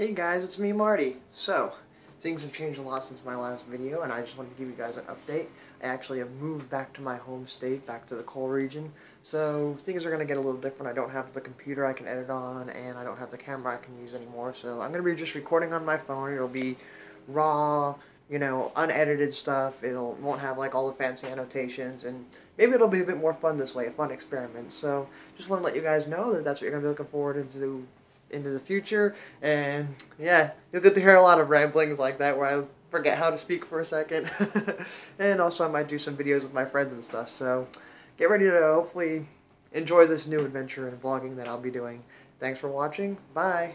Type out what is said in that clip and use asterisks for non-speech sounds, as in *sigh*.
Hey guys, it's me Marty. So, things have changed a lot since my last video and I just wanted to give you guys an update. I actually have moved back to my home state, back to the coal region. So, things are going to get a little different. I don't have the computer I can edit on and I don't have the camera I can use anymore. So, I'm going to be just recording on my phone. It'll be raw, you know, unedited stuff. It'll won't have like all the fancy annotations and maybe it'll be a bit more fun this way, a fun experiment. So, just want to let you guys know that that's what you're going to be looking forward to into the future. And yeah, you'll get to hear a lot of ramblings like that where I forget how to speak for a second. *laughs* and also, I might do some videos with my friends and stuff. So get ready to hopefully enjoy this new adventure in vlogging that I'll be doing. Thanks for watching. Bye.